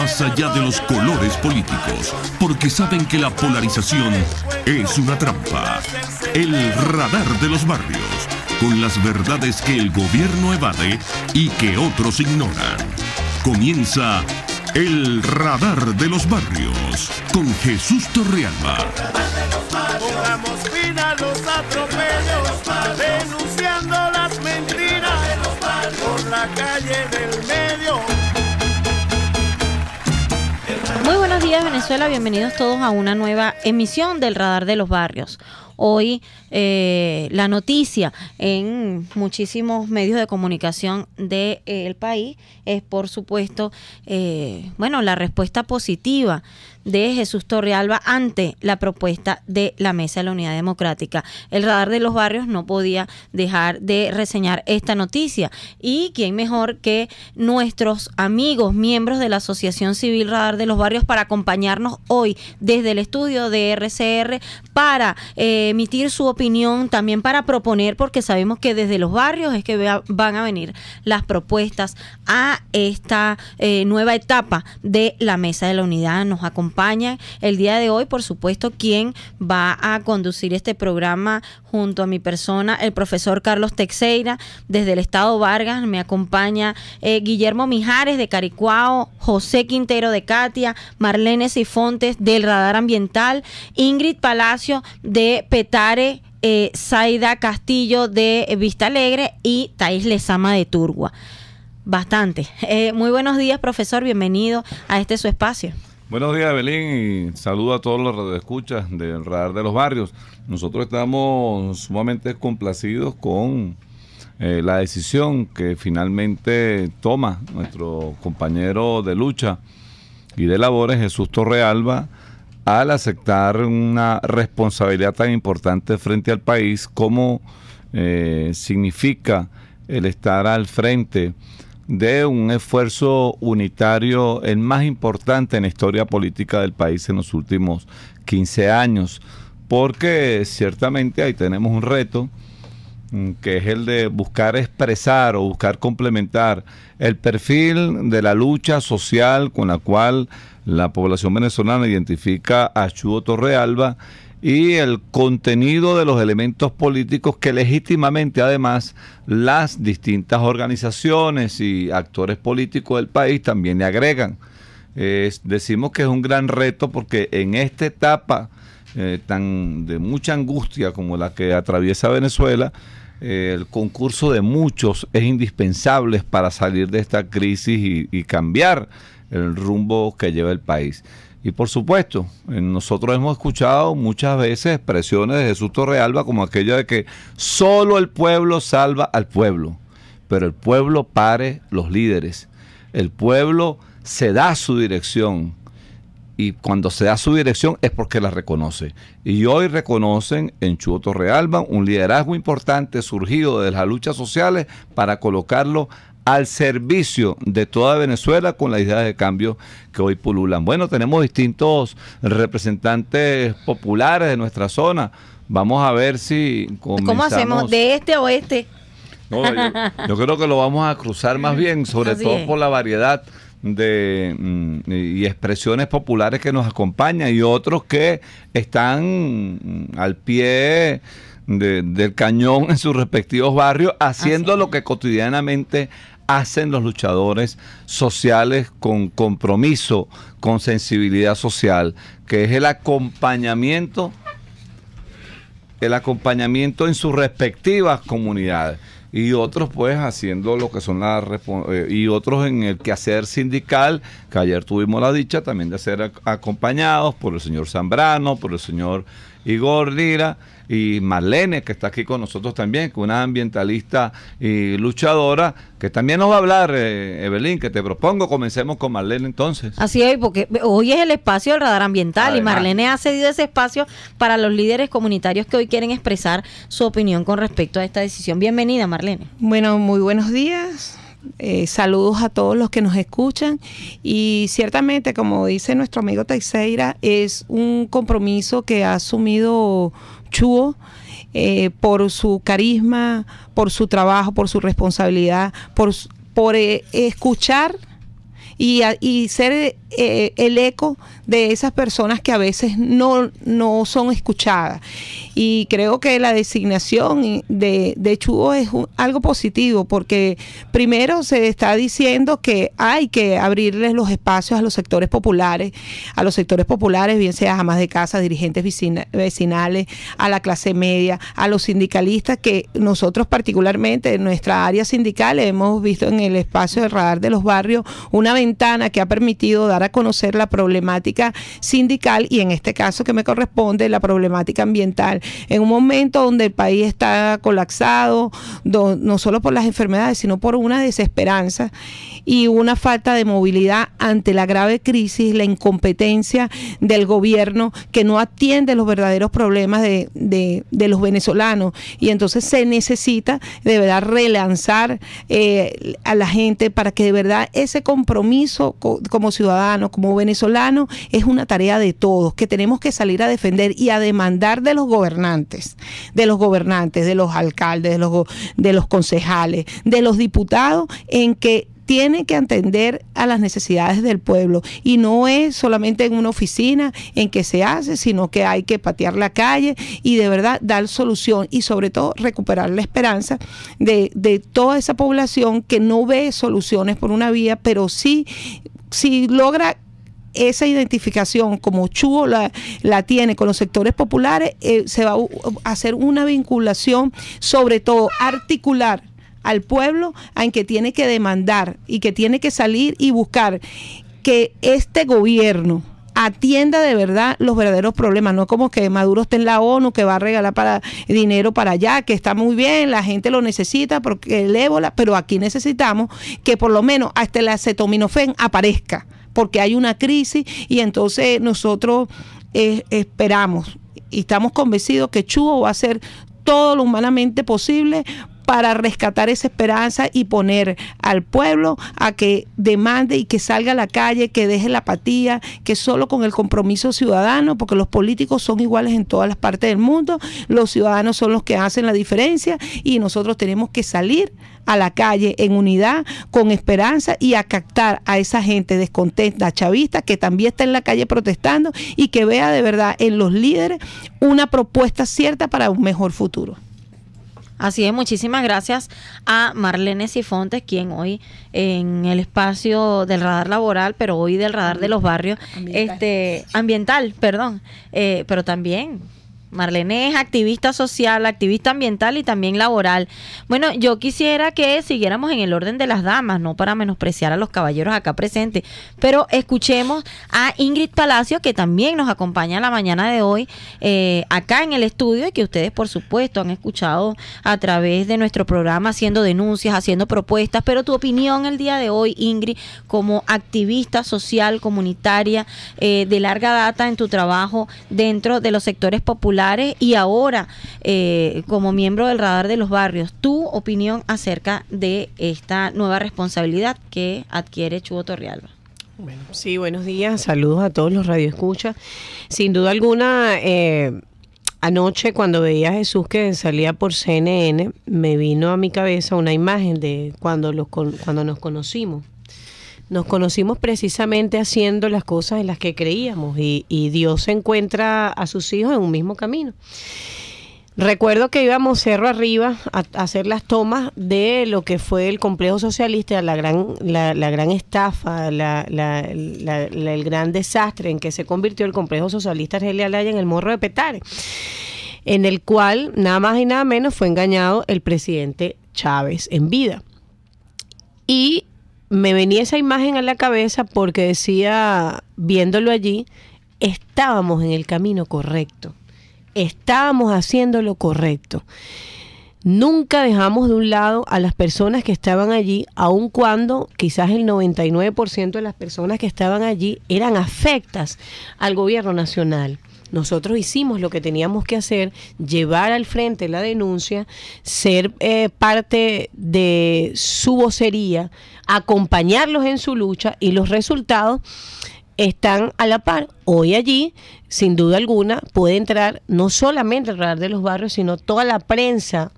más allá de los colores políticos, porque saben que la polarización es una trampa. El radar de los barrios, con las verdades que el gobierno evade y que otros ignoran. Comienza el radar de los barrios con Jesús Torrealba. Pongamos fin a los atropellos, denunciando las mentiras por la calle del Venezuela, bienvenidos todos a una nueva emisión del Radar de los Barrios. Hoy eh, la noticia en muchísimos medios de comunicación del país es por supuesto, eh, bueno, la respuesta positiva de Jesús Torrealba ante la propuesta de la Mesa de la Unidad Democrática. El radar de los barrios no podía dejar de reseñar esta noticia y quién mejor que nuestros amigos, miembros de la Asociación Civil Radar de los Barrios para acompañarnos hoy desde el estudio de RCR para eh, emitir su opinión, también para proponer, porque sabemos que desde los barrios es que van a venir las propuestas a esta eh, nueva etapa de la Mesa de la Unidad. Nos acompaña el día de hoy, por supuesto, quien va a conducir este programa junto a mi persona, el profesor Carlos Texeira, desde el Estado Vargas, me acompaña eh, Guillermo Mijares de Caricuao, José Quintero de Katia, Marlene Sifontes del Radar Ambiental, Ingrid Palacio de Petare, eh, Zaida Castillo de Vista Alegre y Thais Lezama de Turgua. Bastante. Eh, muy buenos días, profesor. Bienvenido a este su espacio. Buenos días, Belín, y saludo a todos los escuchas del Radar de los Barrios. Nosotros estamos sumamente complacidos con eh, la decisión que finalmente toma nuestro compañero de lucha y de labores, Jesús Torrealba, al aceptar una responsabilidad tan importante frente al país como eh, significa el estar al frente de un esfuerzo unitario, el más importante en la historia política del país en los últimos 15 años, porque ciertamente ahí tenemos un reto mm, que es el de buscar expresar o buscar complementar el perfil de la lucha social con la cual la población venezolana identifica a Chugo Torrealba y el contenido de los elementos políticos que legítimamente además las distintas organizaciones y actores políticos del país también le agregan. decimos que es un gran reto porque en esta etapa eh, tan de mucha angustia como la que atraviesa Venezuela, eh, el concurso de muchos es indispensable para salir de esta crisis y cambiar el rumbo que lleva el país. Y por supuesto, nosotros hemos escuchado muchas veces expresiones de Jesús Torrealba como aquella de que solo el pueblo salva al pueblo, pero el pueblo pare los líderes. El pueblo se da su dirección y cuando se da su dirección es porque la reconoce. Y hoy reconocen en Chugo Torrealba un liderazgo importante surgido de las luchas sociales para colocarlo al servicio de toda Venezuela con las ideas de cambio que hoy pululan. Bueno, tenemos distintos representantes populares de nuestra zona. Vamos a ver si ¿Cómo hacemos? ¿De este a oeste? yo, creo que lo vamos a cruzar más bien, sobre todo por la variedad de mm, y expresiones populares que nos acompañan y otros que están mm, al pie del cañón en sus respectivos barrios, haciendo lo que cotidianamente hacen los luchadores sociales con compromiso, con sensibilidad social, que es el acompañamiento, el acompañamiento en sus respectivas comunidades. Y otros pues haciendo lo que son las eh, y otros en el quehacer sindical que ayer tuvimos la dicha también de ser acompañados por el señor Zambrano, por el señor Igor Lira y Marlene, que está aquí con nosotros también, que una ambientalista y luchadora, que también nos va a hablar, eh, Evelyn, que te propongo, comencemos con Marlene entonces. Así es, porque hoy es el espacio del radar ambiental y Marlene ha cedido ese espacio para los líderes comunitarios que hoy quieren expresar su opinión con respecto a esta decisión. Bienvenida, Marlene. Bueno, muy buenos días. Eh, saludos a todos los que nos escuchan. Y ciertamente, como dice nuestro amigo Teixeira, es un compromiso que ha asumido Chuo eh, por su carisma, por su trabajo, por su responsabilidad, por, por eh, escuchar y, y ser el eco de esas personas que a veces no, no son escuchadas. Y creo que la designación de, de es algo positivo porque primero se está diciendo que hay que abrirles los espacios a los sectores populares, a los sectores populares, bien sea a más de casa, dirigentes vecinales, a la clase media, a los sindicalistas, que nosotros particularmente en nuestra área sindical hemos visto en el espacio del radar de los barrios una ventana que ha permitido dar a conocer la problemática sindical y en este caso que me corresponde la problemática ambiental. En un momento donde el país está colapsado, no solo por las enfermedades, sino por una desesperanza y una falta de movilidad ante la grave crisis, la incompetencia del gobierno que no atiende los verdaderos problemas de, los venezolanos. Y entonces se necesita de verdad relanzar eh, a la gente para que de verdad ese compromiso como ciudadano, como venezolano, es una tarea de todos, que tenemos que salir a defender y a demandar de los gobernantes, de los gobernantes, de los alcaldes, de los, de los concejales, de los diputados, en que tiene que atender a las necesidades del pueblo. Y no es solamente en una oficina en que se hace, sino que hay que patear la calle y de verdad dar solución y sobre todo recuperar la esperanza de, de toda esa población que no ve soluciones por una vía, pero sí, si logra esa identificación como Chugo la, la, tiene con los sectores populares, eh, se va a hacer una vinculación, sobre todo articular al pueblo en que tiene que demandar y que tiene que salir y buscar que este gobierno atienda de verdad los verdaderos problemas, no como que Maduro esté en la ONU, que va a regalar para dinero para allá, que está muy bien, la gente lo necesita porque el ébola, pero aquí necesitamos que por lo menos hasta el acetaminofén aparezca, porque hay una crisis y entonces nosotros eh, esperamos y estamos convencidos que Chubo va a hacer todo lo humanamente posible para rescatar esa esperanza y poner al pueblo a que demande y que salga a la calle, que deje la apatía, que solo con el compromiso ciudadano, porque los políticos son iguales en todas las partes del mundo, los ciudadanos son los que hacen la diferencia y nosotros tenemos que salir a la calle en unidad, con esperanza y a captar a esa gente descontenta, chavista, que también está en la calle protestando y que vea de verdad en los líderes una propuesta cierta para un mejor futuro. Así es, muchísimas gracias a Marlene Sifontes, quien hoy en el espacio del radar laboral, pero hoy del radar de los barrios, ambiental. este ambiental, perdón, eh, pero también Marlene es activista social, activista ambiental y también laboral. Bueno, yo quisiera que siguiéramos en el orden de las damas, no para menospreciar a los caballeros acá presentes, pero escuchemos a Ingrid Palacio, que también nos acompaña la mañana de hoy eh, acá en el estudio y que ustedes, por supuesto, han escuchado a través de nuestro programa haciendo denuncias, haciendo propuestas, pero tu opinión el día de hoy, Ingrid, como activista social, comunitaria, eh, de larga data en tu trabajo dentro de los sectores populares, y ahora eh, como miembro del radar de los barrios, tu opinión acerca de esta nueva responsabilidad que adquiere Chubo Torrealba. Bueno, sí, buenos días, saludos a todos los radioescuchas. Sin duda alguna, eh, anoche cuando veía a Jesús que salía por CNN, me vino a mi cabeza una imagen de cuando, los, cuando nos conocimos nos conocimos precisamente haciendo las cosas en las que creíamos y, Dios encuentra a sus hijos en un mismo camino. Recuerdo que íbamos cerro arriba a, hacer las tomas de lo que fue el complejo socialista, la gran, la, gran estafa, el gran desastre en que se convirtió el complejo socialista Argelia en el morro de Petare, en el cual nada más y nada menos fue engañado el presidente Chávez en vida. Y me venía esa imagen a la cabeza porque decía, viéndolo allí, estábamos en el camino correcto, estábamos haciendo lo correcto. Nunca dejamos de un lado a las personas que estaban allí, aun cuando quizás el 99% de las personas que estaban allí eran afectas al gobierno nacional. Nosotros hicimos lo que teníamos que hacer, llevar al frente la denuncia, ser eh, parte de su vocería, acompañarlos en su lucha y los resultados están a la par. Hoy allí, sin duda alguna, puede entrar no solamente el radar de los barrios, sino toda la prensa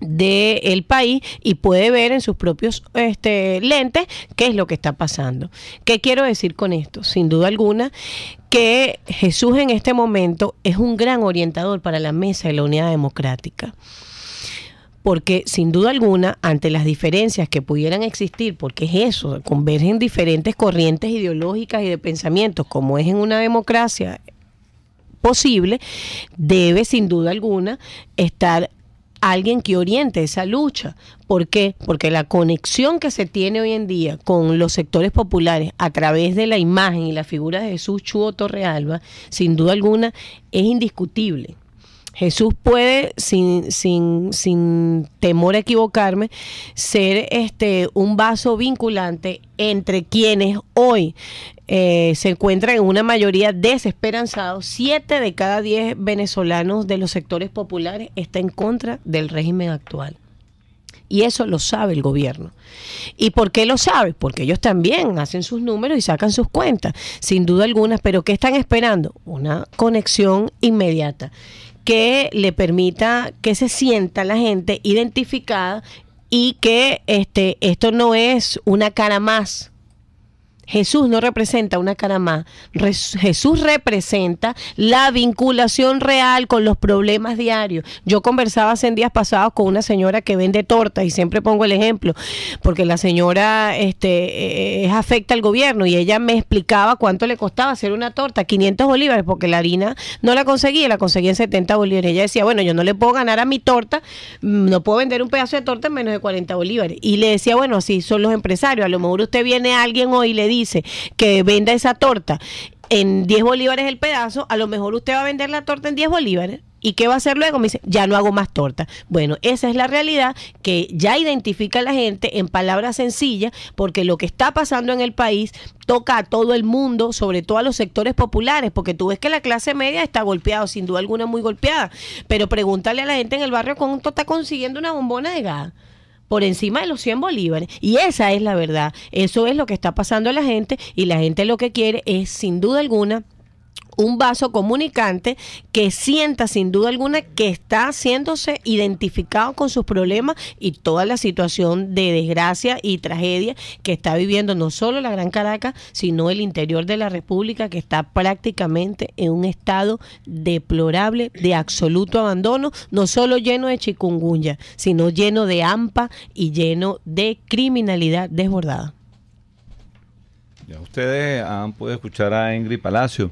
del país y puede ver en sus propios este, lentes qué es lo que está pasando. ¿Qué quiero decir con esto? Sin duda alguna que Jesús en este momento es un gran orientador para la mesa de la unidad democrática. Porque sin duda alguna, ante las diferencias que pudieran existir, porque es eso, convergen diferentes corrientes ideológicas y de pensamientos, como es en una democracia posible, debe sin duda alguna estar alguien que oriente esa lucha. ¿Por qué? Porque la conexión que se tiene hoy en día con los sectores populares a través de la imagen y la figura de Jesús Chuo Torrealba, sin duda alguna, es indiscutible. Jesús puede, sin, sin, sin temor a equivocarme, ser este un vaso vinculante entre quienes hoy eh, se encuentran en una mayoría desesperanzados. Siete de cada diez venezolanos de los sectores populares está en contra del régimen actual. Y eso lo sabe el gobierno. ¿Y por qué lo sabe? Porque ellos también hacen sus números y sacan sus cuentas, sin duda alguna. Pero ¿qué están esperando? Una conexión inmediata que le permita que se sienta la gente identificada y que este, esto no es una cara más Jesús no representa una cara más. Jesús representa la vinculación real con los problemas diarios. Yo conversaba hace días pasados con una señora que vende tortas y siempre pongo el ejemplo, porque la señora este, es afecta al gobierno y ella me explicaba cuánto le costaba hacer una torta, 500 bolívares, porque la harina no la conseguía, la conseguía en 70 bolívares. Ella decía, bueno, yo no le puedo ganar a mi torta, mm, no puedo vender un pedazo de torta en menos de 40 bolívares. Y le decía, bueno, así son los empresarios. A lo mejor usted viene a alguien hoy y le dice, dice que venda esa torta en 10 bolívares el pedazo, a lo mejor usted va a vender la torta en 10 bolívares. ¿Y qué va a hacer luego? Me dice, ya no hago más torta. Bueno, esa es la realidad que ya identifica la gente en palabras sencillas, porque lo que está pasando en el país toca a todo el mundo, sobre todo a los sectores populares, porque tú ves que la clase media está golpeada, sin duda alguna muy golpeada, pero pregúntale a la gente en el barrio cuánto está consiguiendo una bombona de gas por encima de los 100 bolívares. Y esa es la verdad. Eso es lo que está pasando a la gente y la gente lo que quiere es, sin duda alguna, un vaso comunicante que sienta sin duda alguna que está haciéndose identificado con sus problemas y toda la situación de desgracia y tragedia que está viviendo no solo la Gran Caracas, sino el interior de la República que está prácticamente en un estado deplorable de absoluto abandono, no solo lleno de chikungunya, sino lleno de hampa y lleno de criminalidad desbordada. Ya ustedes han podido escuchar a Ingrid Palacio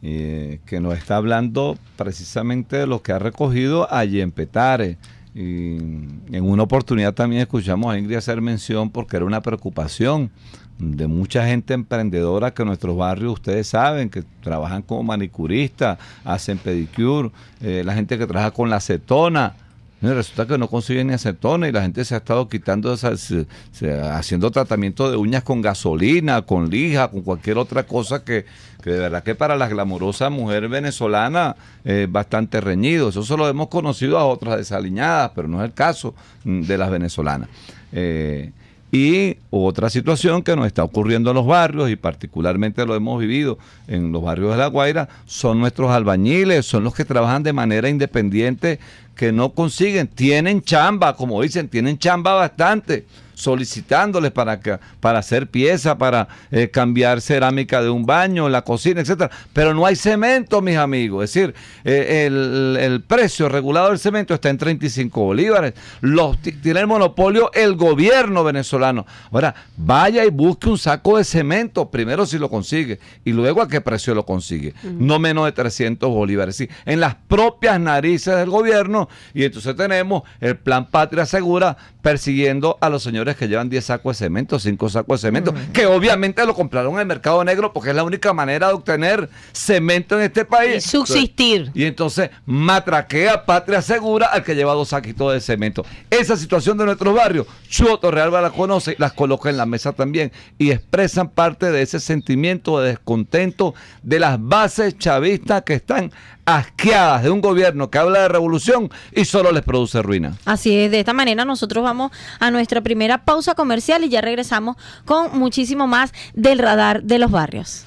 que nos está hablando precisamente de lo que ha recogido allí en Petare. Y en una oportunidad también escuchamos a Ingrid hacer mención porque era una preocupación de mucha gente emprendedora que en nuestros barrios, ustedes saben, que trabajan como manicuristas, hacen pedicure, eh, la gente que trabaja con la acetona, resulta que no consiguen ni acetona y la gente se ha estado quitando, haciendo tratamiento de uñas con gasolina, con lija, con cualquier otra cosa que, que de verdad que para la glamurosa mujer venezolana es bastante reñido. Eso solo hemos conocido a otras desaliñadas, pero no es el caso mm, de las venezolanas. Eh, y otra situación que nos está ocurriendo en los barrios, y particularmente lo hemos vivido en los barrios de La Guaira, son nuestros albañiles, son los que trabajan de manera independiente, que no consiguen, tienen chamba, como dicen, tienen chamba bastante solicitándoles para, que, para hacer pieza, para eh, cambiar cerámica de un baño, la cocina, etcétera. Pero no hay cemento, mis amigos. Es decir, eh, el, precio regulado del cemento está en 35 bolívares. Los, tiene el monopolio el gobierno venezolano. Ahora, vaya y busque un saco de cemento, primero si lo consigue, y luego a qué precio lo consigue. No menos de 300 bolívares. Sí, en las propias narices del gobierno. Y entonces tenemos el plan Patria Segura persiguiendo a los señores que llevan 10 sacos de cemento, 5 sacos de cemento, que obviamente lo compraron en el mercado negro porque es la única manera de obtener cemento en este país. Y subsistir. y entonces matraquea Patria Segura al que lleva dos saquitos de cemento. Esa situación de nuestros barrios, Chuoto Realba la conoce, las coloca en la mesa también y expresan parte de ese sentimiento de descontento de las bases chavistas que están asqueadas de un gobierno que habla de revolución y solo les produce ruina. Así es, de esta manera nosotros vamos a nuestra primera pausa comercial y ya regresamos con muchísimo más del radar de los barrios.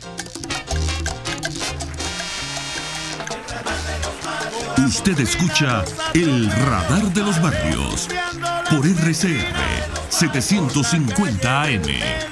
Usted escucha El Radar de los Barrios por RCR 750 AM.